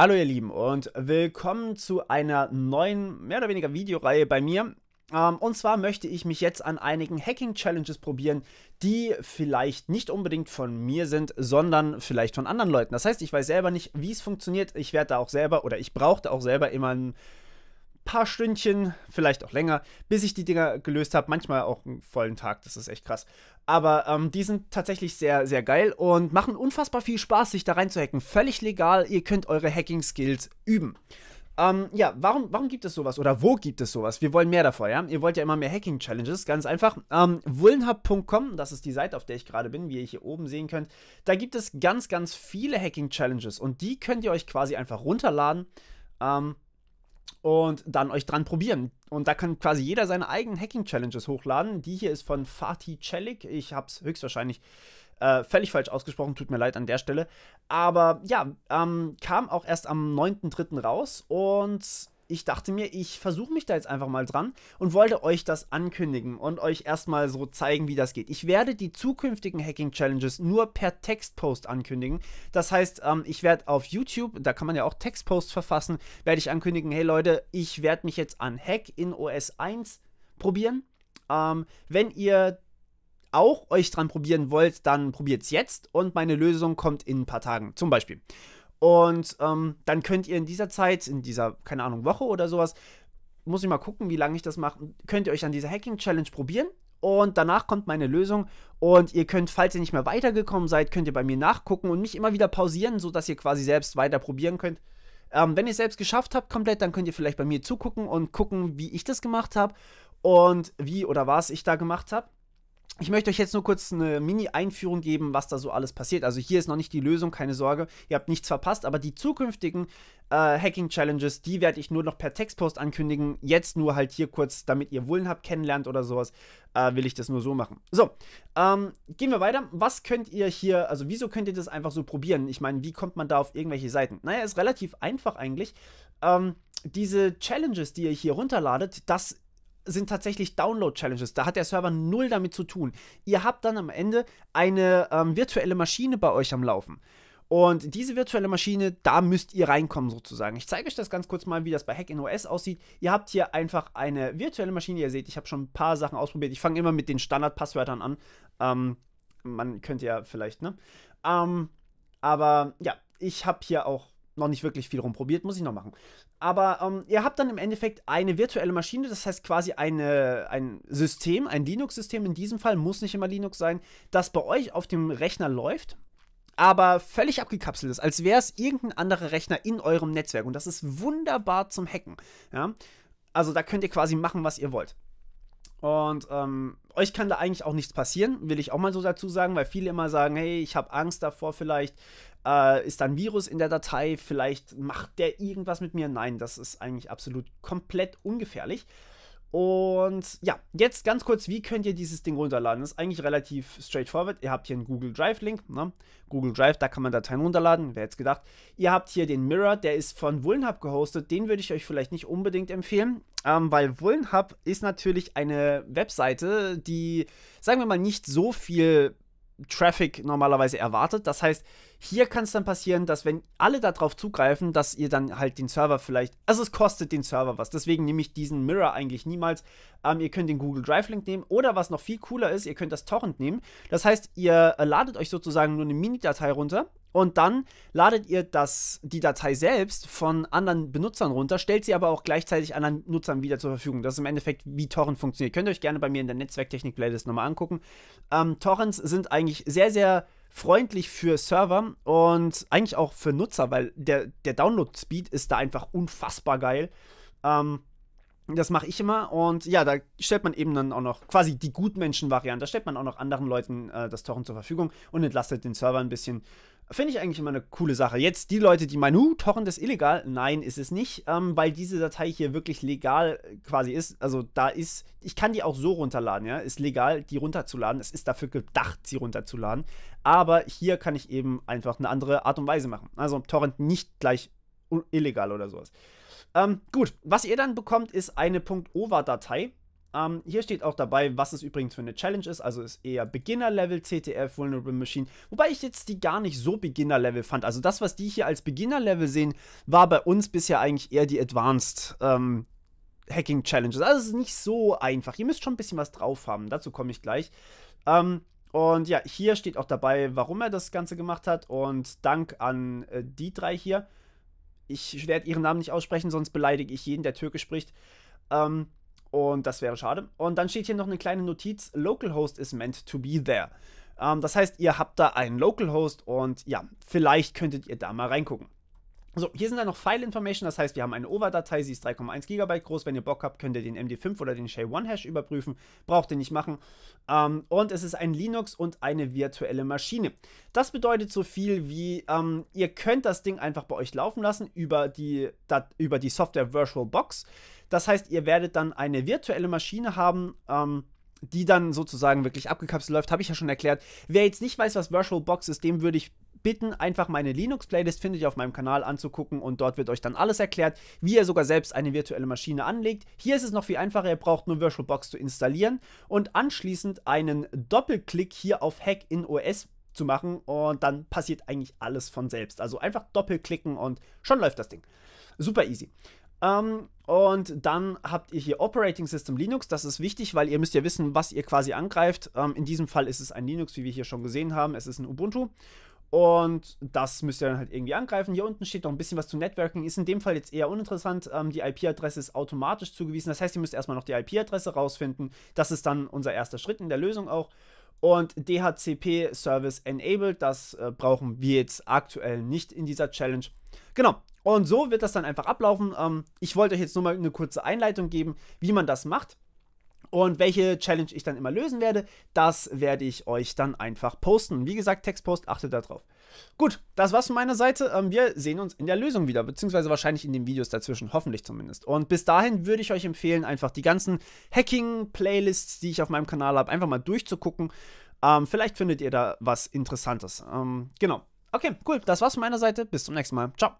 Hallo ihr Lieben und willkommen zu einer neuen, mehr oder weniger Videoreihe bei mir. Ähm, und zwar möchte ich mich jetzt an einigen Hacking-Challenges probieren, die vielleicht nicht unbedingt von mir sind, sondern vielleicht von anderen Leuten. Das heißt, ich weiß selber nicht, wie es funktioniert. Ich werde da auch selber oder ich brauchte auch selber immer ein paar Stündchen, vielleicht auch länger, bis ich die Dinger gelöst habe. Manchmal auch einen vollen Tag, das ist echt krass. Aber ähm, die sind tatsächlich sehr, sehr geil und machen unfassbar viel Spaß, sich da rein zu hacken. Völlig legal, ihr könnt eure Hacking-Skills üben. Ähm, ja, warum, warum gibt es sowas oder wo gibt es sowas? Wir wollen mehr davon, ja? Ihr wollt ja immer mehr Hacking-Challenges, ganz einfach. Ähm, Vulnhub.com, das ist die Seite, auf der ich gerade bin, wie ihr hier oben sehen könnt. Da gibt es ganz, ganz viele Hacking-Challenges und die könnt ihr euch quasi einfach runterladen. Ähm, und dann euch dran probieren. Und da kann quasi jeder seine eigenen Hacking-Challenges hochladen. Die hier ist von Fatih Celik. Ich habe es höchstwahrscheinlich äh, völlig falsch ausgesprochen, tut mir leid an der Stelle. Aber ja, ähm, kam auch erst am 9.3. raus und ich dachte mir, ich versuche mich da jetzt einfach mal dran und wollte euch das ankündigen und euch erstmal so zeigen, wie das geht. Ich werde die zukünftigen Hacking-Challenges nur per Textpost ankündigen. Das heißt, ähm, ich werde auf YouTube, da kann man ja auch Textposts verfassen, werde ich ankündigen, hey Leute, ich werde mich jetzt an Hack in OS 1 probieren. Ähm, wenn ihr auch euch dran probieren wollt, dann probiert es jetzt und meine Lösung kommt in ein paar Tagen, zum Beispiel. Und ähm, dann könnt ihr in dieser Zeit, in dieser, keine Ahnung, Woche oder sowas, muss ich mal gucken, wie lange ich das mache, könnt ihr euch an dieser Hacking-Challenge probieren. Und danach kommt meine Lösung. Und ihr könnt, falls ihr nicht mehr weitergekommen seid, könnt ihr bei mir nachgucken und mich immer wieder pausieren, sodass ihr quasi selbst weiter probieren könnt. Ähm, wenn ihr es selbst geschafft habt, komplett, dann könnt ihr vielleicht bei mir zugucken und gucken, wie ich das gemacht habe und wie oder was ich da gemacht habe. Ich möchte euch jetzt nur kurz eine Mini-Einführung geben, was da so alles passiert. Also hier ist noch nicht die Lösung, keine Sorge, ihr habt nichts verpasst, aber die zukünftigen äh, Hacking-Challenges, die werde ich nur noch per Textpost ankündigen. Jetzt nur halt hier kurz, damit ihr Vulnhub kennenlernt oder sowas, äh, will ich das nur so machen. So, ähm, gehen wir weiter. Was könnt ihr hier, also wieso könnt ihr das einfach so probieren? Ich meine, wie kommt man da auf irgendwelche Seiten? Naja, ist relativ einfach eigentlich. Ähm, diese Challenges, die ihr hier runterladet, das sind tatsächlich Download-Challenges. Da hat der Server null damit zu tun. Ihr habt dann am Ende eine ähm, virtuelle Maschine bei euch am Laufen. Und diese virtuelle Maschine, da müsst ihr reinkommen sozusagen. Ich zeige euch das ganz kurz mal, wie das bei Hack in OS aussieht. Ihr habt hier einfach eine virtuelle Maschine. Ihr seht, ich habe schon ein paar Sachen ausprobiert. Ich fange immer mit den Standardpasswörtern an. Ähm, man könnte ja vielleicht, ne? Ähm, aber ja, ich habe hier auch noch nicht wirklich viel rumprobiert, muss ich noch machen. Aber ähm, ihr habt dann im Endeffekt eine virtuelle Maschine, das heißt quasi eine, ein System, ein Linux-System in diesem Fall, muss nicht immer Linux sein, das bei euch auf dem Rechner läuft, aber völlig abgekapselt ist, als wäre es irgendein anderer Rechner in eurem Netzwerk. Und das ist wunderbar zum Hacken. Ja? Also da könnt ihr quasi machen, was ihr wollt. Und ähm, euch kann da eigentlich auch nichts passieren, will ich auch mal so dazu sagen, weil viele immer sagen, hey, ich habe Angst davor vielleicht, äh, ist da ein Virus in der Datei, vielleicht macht der irgendwas mit mir. Nein, das ist eigentlich absolut komplett ungefährlich. Und ja, jetzt ganz kurz, wie könnt ihr dieses Ding runterladen? Das ist eigentlich relativ straightforward. Ihr habt hier einen Google Drive-Link. Ne? Google Drive, da kann man Dateien runterladen. Wer hätte gedacht? Ihr habt hier den Mirror, der ist von Vulnhub gehostet. Den würde ich euch vielleicht nicht unbedingt empfehlen, ähm, weil Vulnhub ist natürlich eine Webseite, die, sagen wir mal, nicht so viel Traffic normalerweise erwartet. Das heißt, hier kann es dann passieren, dass wenn alle darauf zugreifen, dass ihr dann halt den Server vielleicht, also es kostet den Server was. Deswegen nehme ich diesen Mirror eigentlich niemals. Ähm, ihr könnt den Google Drive Link nehmen oder was noch viel cooler ist, ihr könnt das Torrent nehmen. Das heißt, ihr äh, ladet euch sozusagen nur eine Mini-Datei runter und dann ladet ihr das, die Datei selbst von anderen Benutzern runter, stellt sie aber auch gleichzeitig anderen Nutzern wieder zur Verfügung. Das ist im Endeffekt, wie Torrent funktioniert. Könnt ihr euch gerne bei mir in der Netzwerktechnik-Playlist nochmal angucken. Ähm, Torrents sind eigentlich sehr, sehr freundlich für Server und eigentlich auch für Nutzer, weil der, der Download-Speed ist da einfach unfassbar geil. Ähm, das mache ich immer und ja, da stellt man eben dann auch noch quasi die Gutmenschen-Variante. Da stellt man auch noch anderen Leuten äh, das Torrent zur Verfügung und entlastet den Server ein bisschen. Finde ich eigentlich immer eine coole Sache. Jetzt die Leute, die meinen, huh, Torrent ist illegal. Nein, ist es nicht, ähm, weil diese Datei hier wirklich legal quasi ist. Also da ist, ich kann die auch so runterladen, ja. Ist legal, die runterzuladen. Es ist dafür gedacht, sie runterzuladen. Aber hier kann ich eben einfach eine andere Art und Weise machen. Also Torrent nicht gleich illegal oder sowas. Ähm, gut, was ihr dann bekommt, ist eine .ova-Datei. Ähm, hier steht auch dabei, was es übrigens für eine Challenge ist. Also ist eher Beginner-Level CTF Vulnerable Machine. Wobei ich jetzt die gar nicht so Beginner-Level fand. Also das, was die hier als Beginner-Level sehen, war bei uns bisher eigentlich eher die Advanced ähm, Hacking Challenges. Also es ist nicht so einfach. Ihr müsst schon ein bisschen was drauf haben. Dazu komme ich gleich. Ähm, und ja, hier steht auch dabei, warum er das Ganze gemacht hat. Und Dank an äh, die drei hier. Ich werde ihren Namen nicht aussprechen, sonst beleidige ich jeden, der Türkisch spricht. Ähm, und das wäre schade. Und dann steht hier noch eine kleine Notiz: Localhost is meant to be there. Ähm, das heißt, ihr habt da einen Localhost und ja, vielleicht könntet ihr da mal reingucken. So, hier sind dann noch File Information, das heißt, wir haben eine OVA-Datei, sie ist 3,1 GB groß. Wenn ihr Bock habt, könnt ihr den MD5 oder den SHA-1-Hash überprüfen. Braucht ihr nicht machen. Ähm, und es ist ein Linux und eine virtuelle Maschine. Das bedeutet so viel wie, ähm, ihr könnt das Ding einfach bei euch laufen lassen über die, über die Software VirtualBox. Das heißt, ihr werdet dann eine virtuelle Maschine haben, ähm, die dann sozusagen wirklich abgekapselt läuft, habe ich ja schon erklärt. Wer jetzt nicht weiß, was VirtualBox ist, dem würde ich bitten, einfach meine Linux-Playlist findet ihr auf meinem Kanal anzugucken und dort wird euch dann alles erklärt, wie ihr sogar selbst eine virtuelle Maschine anlegt. Hier ist es noch viel einfacher, ihr braucht nur VirtualBox zu installieren und anschließend einen Doppelklick hier auf Hack in OS zu machen und dann passiert eigentlich alles von selbst. Also einfach doppelklicken und schon läuft das Ding. Super easy. Ähm, und dann habt ihr hier Operating System Linux. Das ist wichtig, weil ihr müsst ja wissen, was ihr quasi angreift. Ähm, in diesem Fall ist es ein Linux, wie wir hier schon gesehen haben. Es ist ein Ubuntu. Und das müsst ihr dann halt irgendwie angreifen. Hier unten steht noch ein bisschen was zu Networking. Ist in dem Fall jetzt eher uninteressant. Ähm, die IP-Adresse ist automatisch zugewiesen. Das heißt, ihr müsst erstmal noch die IP-Adresse rausfinden. Das ist dann unser erster Schritt in der Lösung auch. Und DHCP Service Enabled, das äh, brauchen wir jetzt aktuell nicht in dieser Challenge. Genau. Und so wird das dann einfach ablaufen. Ähm, ich wollte euch jetzt nur mal eine kurze Einleitung geben, wie man das macht. Und welche Challenge ich dann immer lösen werde, das werde ich euch dann einfach posten. Wie gesagt, Textpost, achtet darauf. Gut, das war's von meiner Seite. Ähm, wir sehen uns in der Lösung wieder, beziehungsweise wahrscheinlich in den Videos dazwischen, hoffentlich zumindest. Und bis dahin würde ich euch empfehlen, einfach die ganzen Hacking-Playlists, die ich auf meinem Kanal habe, einfach mal durchzugucken. Ähm, vielleicht findet ihr da was Interessantes. Ähm, genau. Okay, cool. Das war's von meiner Seite. Bis zum nächsten Mal. Ciao.